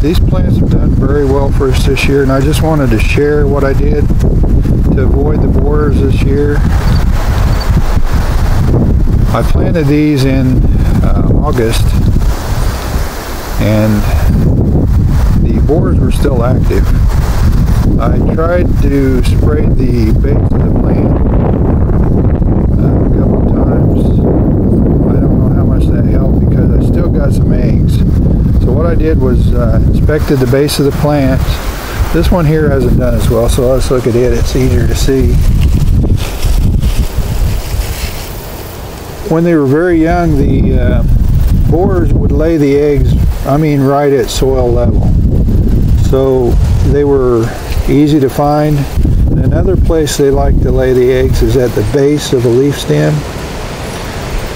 these plants have done very well for us this year and I just wanted to share what I did to avoid the borers this year. I planted these in uh, August and the borers were still active. I tried to spray the base of the plant uh, a couple times. I don't know how much that helped because I still got some eggs. So what I did was uh, inspected the base of the plant. This one here hasn't done as well, so let's look at it. It's easier to see. When they were very young, the uh, borers would lay the eggs, I mean right at soil level. So they were easy to find. Another place they like to lay the eggs is at the base of a leaf stem.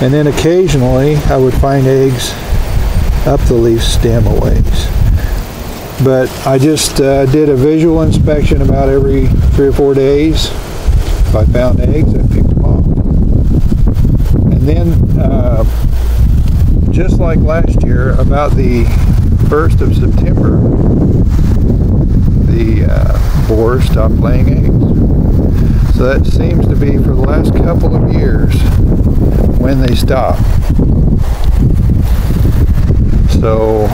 And then occasionally I would find eggs up the leaf stem a ways. But I just uh, did a visual inspection about every three or four days. If I found eggs, I picked them off. And then, uh, just like last year, about the 1st of September, the uh, borers stopped laying eggs. So that seems to be for the last couple of years when they stop. So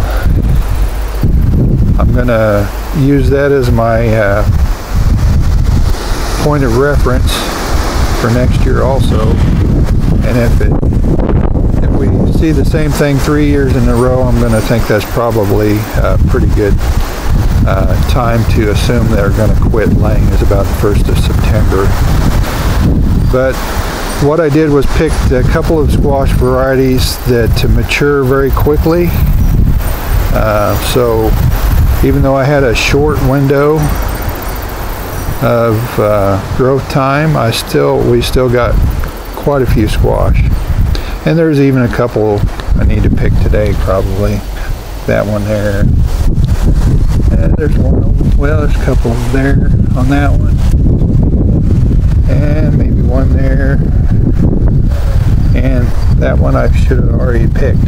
I'm going to use that as my uh, point of reference for next year also. And if it if we see the same thing three years in a row, I'm going to think that's probably a pretty good uh, time to assume they're going to quit laying is about the 1st of September. But what I did was pick a couple of squash varieties that mature very quickly. Uh, so even though I had a short window of uh, growth time, I still we still got quite a few squash. And there's even a couple I need to pick today probably. That one there. And there's one well there's a couple there on that one. And maybe one there. And that one I should have already picked.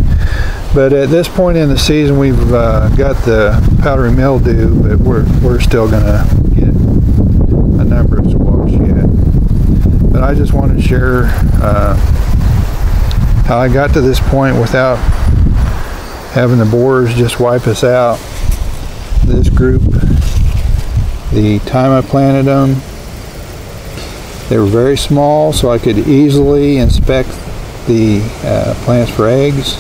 But at this point in the season, we've uh, got the powdery mildew, but we're, we're still going to get a number of squash yet. But I just want to share uh, how I got to this point without having the borers just wipe us out. This group, the time I planted them, they were very small, so I could easily inspect the uh, plants for eggs.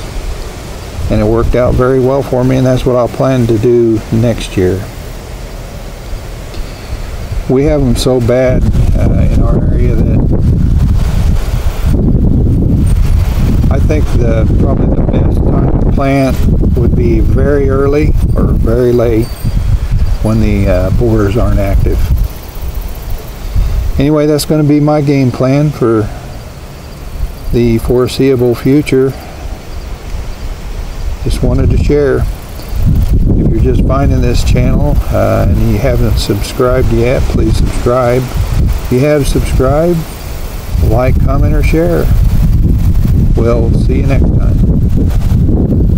And it worked out very well for me, and that's what I'll plan to do next year. We have them so bad uh, in our area that I think the probably the best time to plant would be very early or very late when the uh, borers aren't active. Anyway, that's going to be my game plan for the foreseeable future. Just wanted to share. If you're just finding this channel uh, and you haven't subscribed yet, please subscribe. If you have subscribed, like, comment, or share. We'll see you next time.